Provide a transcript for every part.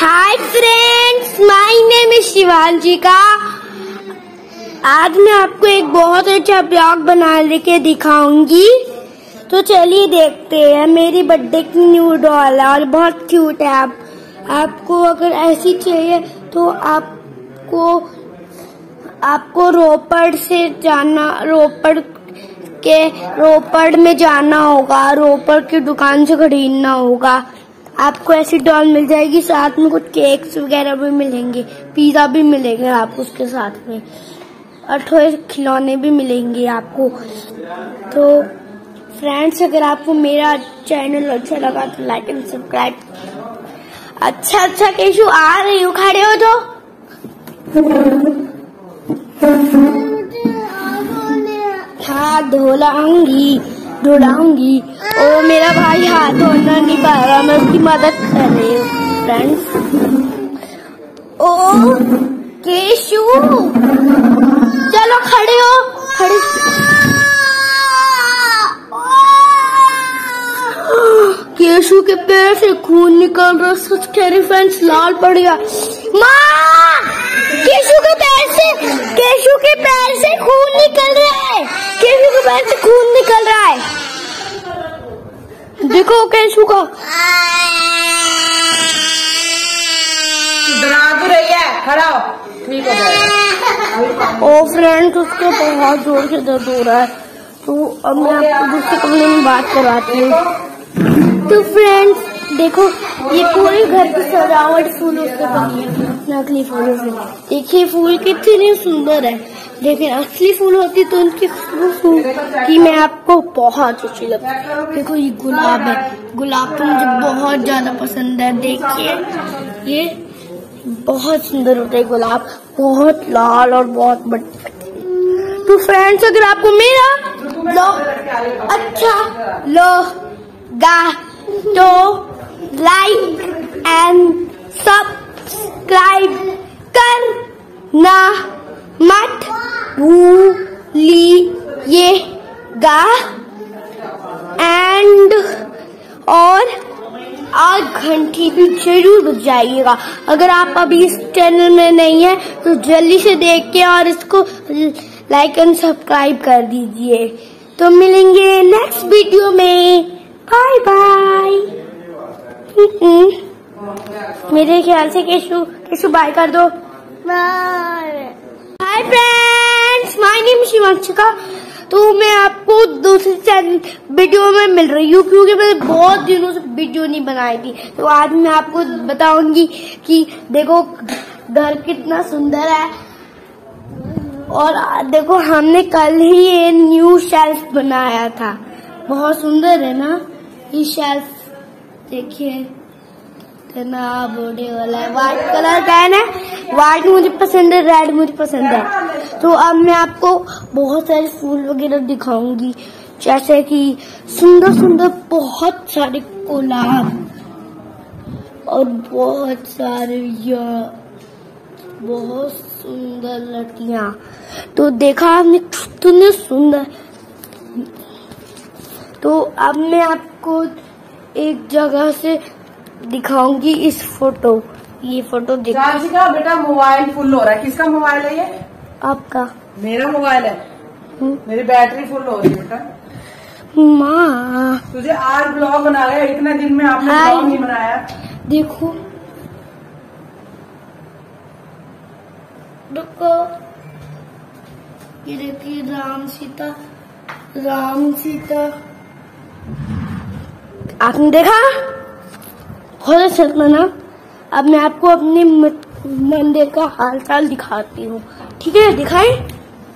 Hi friends my name is Shivanshika आज मैं आपको एक बहुत अच्छा ब्लॉग बना लेके दिखाऊँगी। तो चलिए देखते हैं, मेरी बर्थडे की न्यू डॉल है और बहुत क्यूट है। आप, आपको अगर ऐसी चाहिए तो आपको आपको रोपड़ से जाना, रोपड़ के, रोपड़ में जाना होगा, रोपड़ की दुकान से खरीदना होगा। आपको ऐसी डॉल मिल जाएगी साथ में कुछ केक्स वगैरह भी मिलेंगे पिज्जा भी मिलेंगे आपको उसके साथ में और थोड़े खिलौने भी मिलेंगे आपको। तो फ्रेंड्स अगर आपको मेरा चैनल अच्छा लगा तो लाइक एंड सब्सक्राइब अच्छा अच्छा केशु आ रही हो खड़े हो तो। हाथ धोलाऊँगी धुलाऊँगी ओ मेरा भाई हाथ धोना नहीं पा रहा, मैं उसकी मदद कर रही हूँ फ्रेंड्स ओ केशु, चलो खड़े हो, खड़े केशु के पैर से खून निकल रहा, सच कह रही फ्रेंड्स लाल पड़ गया। माँ, केशु के पैर से, केशु के पैर से खून निकल रहा है। केशु के पैर से खून देखो केशु का डरा तो रही है। खड़ा ठीक हो जाएगा। ओ फ्रेंड्स उसके बहुत ज़ोर से दर्द हो रहा है। तो अब मैं आपको दूसरे कमरे में बात करवाती हूँ। तो फ्रेंड्स देखो ये पूरे घर की सजावट फूलों से बनी है नकली फूलों से। देखिए फूल कितने सुंदर है। लेकिन असली फूल होती तो उनकी खुशबू की मैं आपको बहुत अच्छी लगती। देखो ये गुलाब है। गुलाब तो मुझे बहुत ज़्यादा पसंद है। देखिए, ये बहुत सुंदर होता है गुलाब। बहुत लाल और बहुत बड़े तो फ्रेंड्स अगर आपको मेरा ब्लॉग अच्छा लगा तो लाइक भूलिएगा एंड और और घंटी भी ज़रूर बजाइएगा अगर आप अभी इस चैनल में नहीं है तो जल्दी से देख के और इसको लाइक एंड सब्सक्राइब कर दीजिए। तो मिलेंगे नेक्स्ट वीडियो में। बाय बाय मेरे ख्याल से केशु केशु बाय कर दो। Bye hi friends my name Shivanshika तो मैं आपको दूसरे चैनल वीडियो में मिल रही हूँ, क्योंकि मैंने बहुत दिनों से वीडियो नहीं बनाई थी। तो आज मैं आपको बताऊँगी कि देखो, घर कितना सुंदर है। और देखो, हमने कल ही ये न्यू शेल्फ बनाया था। बहुत सुंदर है ना? ये शेल्फ देखिए कितना बड़े वाला है। व्हाइट कलर का है। ना व्हाइट मुझे पसंद है रेड मुझे पसंद है। तो अब मैं आपको बहुत सारे फूल वगैरह दिखाऊँगी। जैसे कि सुंदर सुंदर बहुत सारे गुलाब और बहुत सारे बहुत सुंदर लड़कियाँ। तो देखा आपने कितने सुंदर। तो अब मैं आपको एक जगह से दिखाऊँगी इस फ़ोटो। ये फ़ोटो देखो बेटा मोबाइल फुल हो रहा है। किसका मोबाइल है ये? आपका। मेरा मोबाइल है। हम्म, मेरी बैटरी फुल हो रही है बेटा। माँ। तुझे आज ब्लॉग बना रहे इतने दिन में आपने ब्लॉग नहीं बनाया। देखो। रुको। ये देखिए राम सीता। राम सीता। आपने देखा? अच्छा था ना अब मैं आपको अपने मंदिर का हालचाल दिखाती हूँ। ठीक है, दिखाएँ?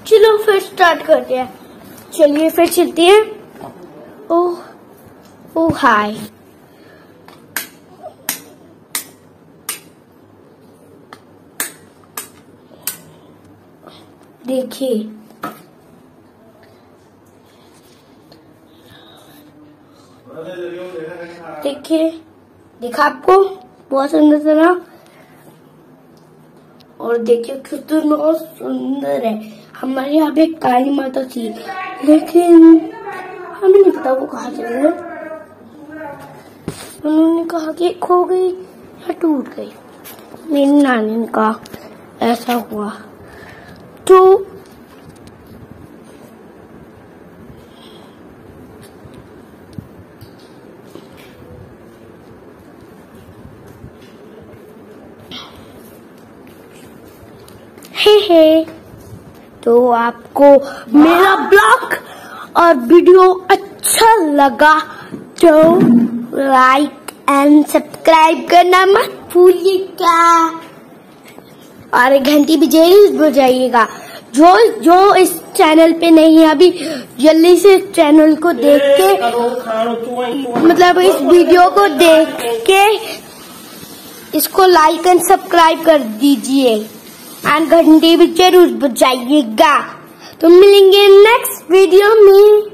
चलो फिर स्टार्ट करते हैं। चलिए फिर चलते हैं। ओह ओह हाय देखिए। देखिए, देखा आपको? बहुत सुंदर था ना और देखिए कितना सुंदर है। हमारे यहाँ पे काली माता थी। लेकिन हमें नहीं पता वो कहा चले गए उन्होंने कहा कि खो गई या टूट गई। मेरी नानी ने कहा, ऐसा हुआ। तो हे हे तो आपको मेरा ब्लॉग और वीडियो अच्छा लगा तो लाइक एंड सब्सक्राइब करना मत भूलिएगा। और घंटी भी ज़रूर बजाइएगा जो जो इस चैनल पे नहीं है अभी जल्दी से चैनल को देख के मतलब इस वीडियो को देख के इसको लाइक एंड सब्सक्राइब कर दीजिए। एंड घंटी भी ज़रूर बजाइएगा तो मिलेंगे नेक्स्ट वीडियो में।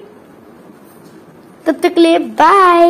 तब तक ले बाय